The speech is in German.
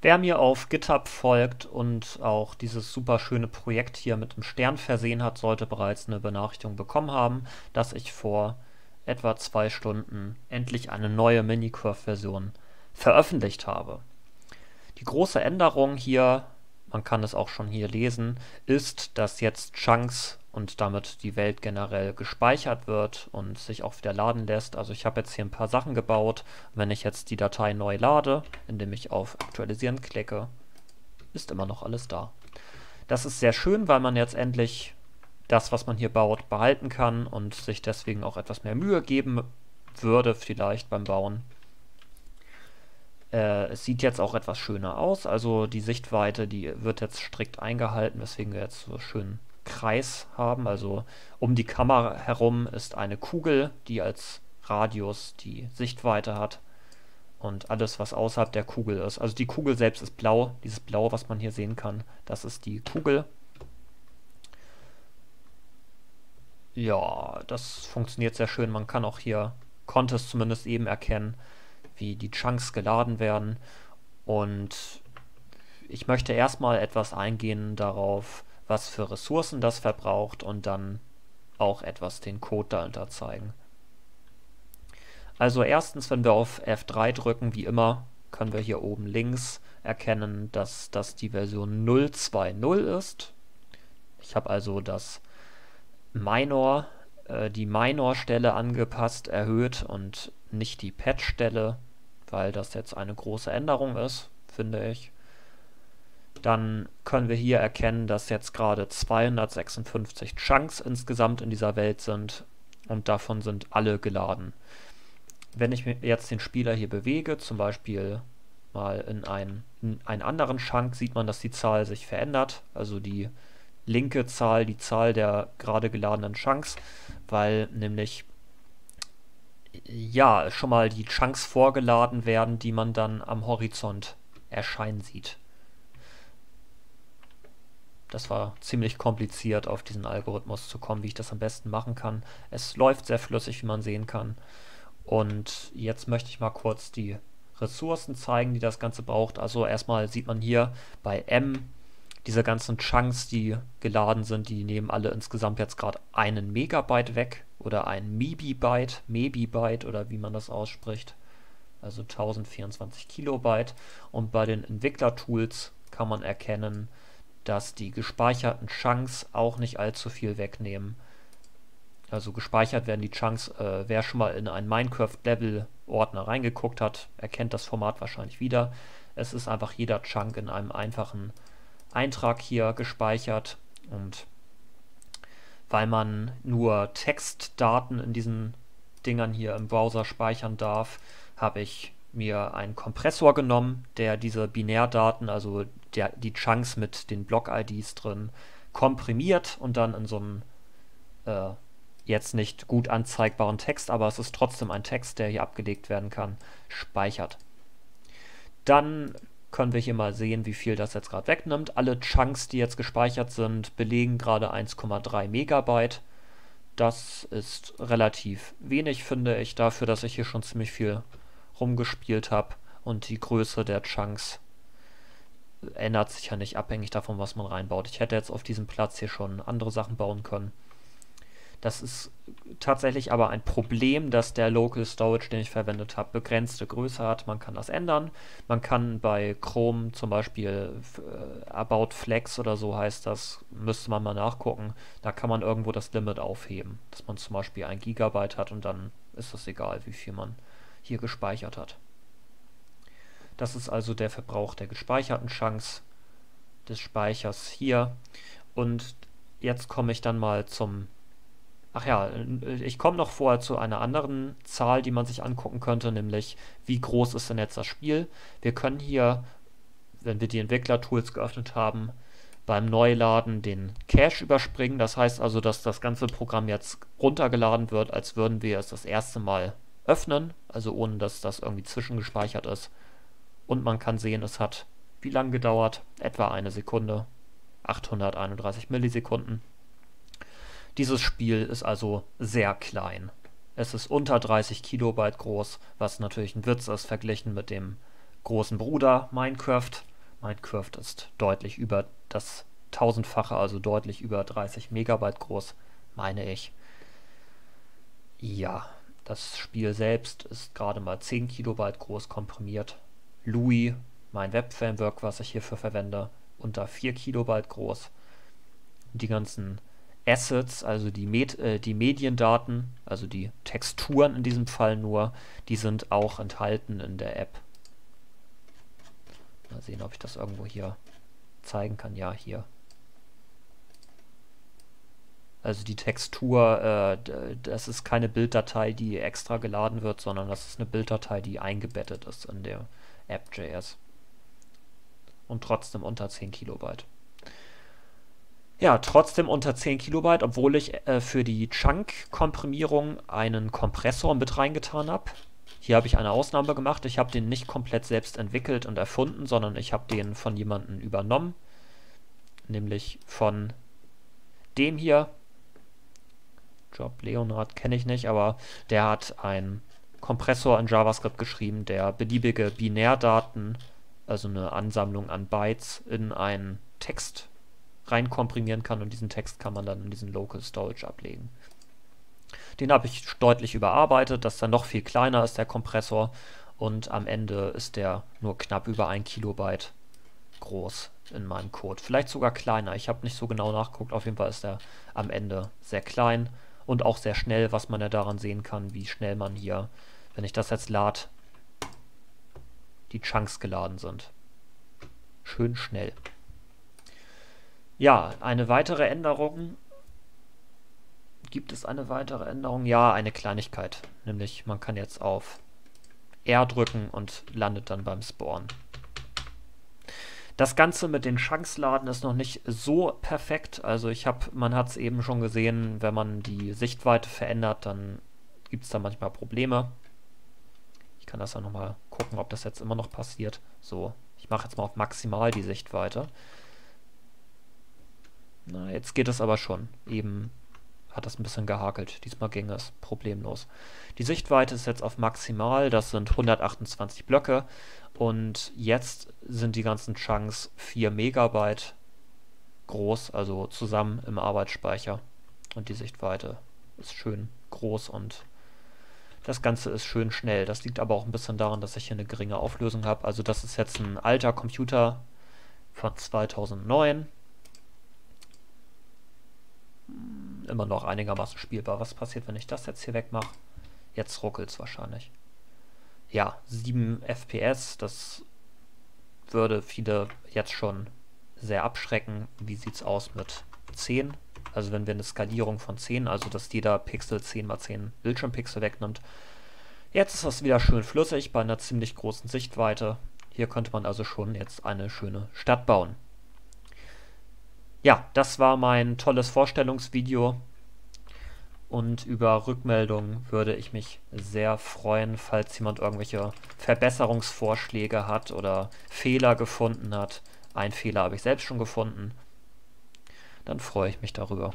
Wer mir auf GitHub folgt und auch dieses super schöne Projekt hier mit dem Stern versehen hat, sollte bereits eine Benachrichtigung bekommen haben, dass ich vor etwa zwei Stunden endlich eine neue Minicurve-Version veröffentlicht habe. Die große Änderung hier, man kann es auch schon hier lesen, ist, dass jetzt Chunks und damit die Welt generell gespeichert wird und sich auch wieder laden lässt. Also ich habe jetzt hier ein paar Sachen gebaut. Wenn ich jetzt die Datei neu lade, indem ich auf Aktualisieren klicke, ist immer noch alles da. Das ist sehr schön, weil man jetzt endlich das, was man hier baut, behalten kann und sich deswegen auch etwas mehr Mühe geben würde, vielleicht beim Bauen. Äh, es sieht jetzt auch etwas schöner aus, also die Sichtweite, die wird jetzt strikt eingehalten, weswegen wir jetzt so schön Kreis haben. Also um die Kamera herum ist eine Kugel, die als Radius die Sichtweite hat. Und alles, was außerhalb der Kugel ist. Also die Kugel selbst ist blau. Dieses Blau, was man hier sehen kann, das ist die Kugel. Ja, das funktioniert sehr schön. Man kann auch hier, konnte es zumindest eben erkennen, wie die Chunks geladen werden. Und ich möchte erstmal etwas eingehen darauf, was für Ressourcen das verbraucht und dann auch etwas den Code dahinter zeigen. Also erstens, wenn wir auf F3 drücken, wie immer, können wir hier oben links erkennen, dass das die Version 020 ist. Ich habe also das Minor, äh, die Minor-Stelle angepasst, erhöht und nicht die Patch-Stelle, weil das jetzt eine große Änderung ist, finde ich dann können wir hier erkennen, dass jetzt gerade 256 Chunks insgesamt in dieser Welt sind und davon sind alle geladen. Wenn ich jetzt den Spieler hier bewege, zum Beispiel mal in einen, in einen anderen Chunk, sieht man, dass die Zahl sich verändert, also die linke Zahl, die Zahl der gerade geladenen Chunks, weil nämlich ja schon mal die Chunks vorgeladen werden, die man dann am Horizont erscheinen sieht. Das war ziemlich kompliziert, auf diesen Algorithmus zu kommen, wie ich das am besten machen kann. Es läuft sehr flüssig, wie man sehen kann. Und jetzt möchte ich mal kurz die Ressourcen zeigen, die das Ganze braucht. Also erstmal sieht man hier bei M diese ganzen Chunks, die geladen sind, die nehmen alle insgesamt jetzt gerade einen Megabyte weg oder ein Mebibyte, Mebibyte oder wie man das ausspricht. Also 1024 Kilobyte. Und bei den Entwicklertools kann man erkennen, dass die gespeicherten Chunks auch nicht allzu viel wegnehmen. Also gespeichert werden die Chunks, äh, wer schon mal in einen Minecraft-Level-Ordner reingeguckt hat, erkennt das Format wahrscheinlich wieder. Es ist einfach jeder Chunk in einem einfachen Eintrag hier gespeichert und weil man nur Textdaten in diesen Dingern hier im Browser speichern darf, habe ich mir einen Kompressor genommen, der diese Binärdaten, also der, die Chunks mit den Block-IDs drin, komprimiert und dann in so einem äh, jetzt nicht gut anzeigbaren Text, aber es ist trotzdem ein Text, der hier abgelegt werden kann, speichert. Dann können wir hier mal sehen, wie viel das jetzt gerade wegnimmt. Alle Chunks, die jetzt gespeichert sind, belegen gerade 1,3 Megabyte. Das ist relativ wenig, finde ich, dafür, dass ich hier schon ziemlich viel rumgespielt habe und die Größe der Chunks ändert sich ja nicht abhängig davon, was man reinbaut. Ich hätte jetzt auf diesem Platz hier schon andere Sachen bauen können. Das ist tatsächlich aber ein Problem, dass der Local Storage, den ich verwendet habe, begrenzte Größe hat. Man kann das ändern. Man kann bei Chrome zum Beispiel äh, About Flex oder so heißt das, müsste man mal nachgucken. Da kann man irgendwo das Limit aufheben, dass man zum Beispiel ein Gigabyte hat und dann ist es egal, wie viel man hier gespeichert hat. Das ist also der Verbrauch der gespeicherten Chunks des Speichers hier. Und jetzt komme ich dann mal zum... Ach ja, ich komme noch vorher zu einer anderen Zahl, die man sich angucken könnte, nämlich wie groß ist denn jetzt das Spiel. Wir können hier, wenn wir die Entwicklertools geöffnet haben, beim Neuladen den Cache überspringen. Das heißt also, dass das ganze Programm jetzt runtergeladen wird, als würden wir es das erste Mal öffnen, also ohne dass das irgendwie zwischengespeichert ist. Und man kann sehen, es hat wie lang gedauert? Etwa eine Sekunde. 831 Millisekunden. Dieses Spiel ist also sehr klein. Es ist unter 30 Kilobyte groß, was natürlich ein Witz ist, verglichen mit dem großen Bruder Minecraft. Minecraft ist deutlich über das tausendfache, also deutlich über 30 Megabyte groß, meine ich. Ja, das Spiel selbst ist gerade mal 10 Kilobyte groß komprimiert. Louis, mein Web-Framework, was ich hierfür verwende, unter 4 Kilobyte groß. Die ganzen Assets, also die, Med äh, die Mediendaten, also die Texturen in diesem Fall nur, die sind auch enthalten in der App. Mal sehen, ob ich das irgendwo hier zeigen kann. Ja, hier. Also die Textur, äh, das ist keine Bilddatei, die extra geladen wird, sondern das ist eine Bilddatei, die eingebettet ist in der App.js. Und trotzdem unter 10 Kilobyte. Ja, trotzdem unter 10 Kilobyte, obwohl ich äh, für die Chunk-Komprimierung einen Kompressor mit reingetan habe. Hier habe ich eine Ausnahme gemacht. Ich habe den nicht komplett selbst entwickelt und erfunden, sondern ich habe den von jemandem übernommen. Nämlich von dem hier. Job Leonard kenne ich nicht, aber der hat einen Kompressor in JavaScript geschrieben, der beliebige Binärdaten, also eine Ansammlung an Bytes, in einen Text rein komprimieren kann und diesen Text kann man dann in diesen Local Storage ablegen. Den habe ich deutlich überarbeitet, dass er noch viel kleiner ist, der Kompressor. Und am Ende ist der nur knapp über ein Kilobyte groß in meinem Code. Vielleicht sogar kleiner. Ich habe nicht so genau nachgeguckt. Auf jeden Fall ist er am Ende sehr klein und auch sehr schnell, was man ja daran sehen kann, wie schnell man hier, wenn ich das jetzt lade, die Chunks geladen sind. Schön schnell. Ja, eine weitere Änderung. Gibt es eine weitere Änderung? Ja, eine Kleinigkeit. Nämlich man kann jetzt auf R drücken und landet dann beim Spawn. Das Ganze mit den Chanceladen ist noch nicht so perfekt. Also ich habe, man hat es eben schon gesehen, wenn man die Sichtweite verändert, dann gibt es da manchmal Probleme. Ich kann das dann nochmal gucken, ob das jetzt immer noch passiert. So, ich mache jetzt mal auf maximal die Sichtweite. Na, jetzt geht es aber schon. Eben hat das ein bisschen gehakelt. Diesmal ging es problemlos. Die Sichtweite ist jetzt auf maximal, das sind 128 Blöcke. Und jetzt sind die ganzen Chunks 4 Megabyte groß, also zusammen im Arbeitsspeicher. Und die Sichtweite ist schön groß und das Ganze ist schön schnell. Das liegt aber auch ein bisschen daran, dass ich hier eine geringe Auflösung habe. Also das ist jetzt ein alter Computer von 2009 immer noch einigermaßen spielbar. Was passiert, wenn ich das jetzt hier wegmache? Jetzt ruckelt es wahrscheinlich. Ja, 7 FPS, das würde viele jetzt schon sehr abschrecken. Wie sieht es aus mit 10? Also wenn wir eine Skalierung von 10, also dass jeder Pixel 10 mal 10 Bildschirmpixel wegnimmt. Jetzt ist das wieder schön flüssig bei einer ziemlich großen Sichtweite. Hier könnte man also schon jetzt eine schöne Stadt bauen. Ja, das war mein tolles Vorstellungsvideo. Und über Rückmeldungen würde ich mich sehr freuen, falls jemand irgendwelche Verbesserungsvorschläge hat oder Fehler gefunden hat. Ein Fehler habe ich selbst schon gefunden. Dann freue ich mich darüber.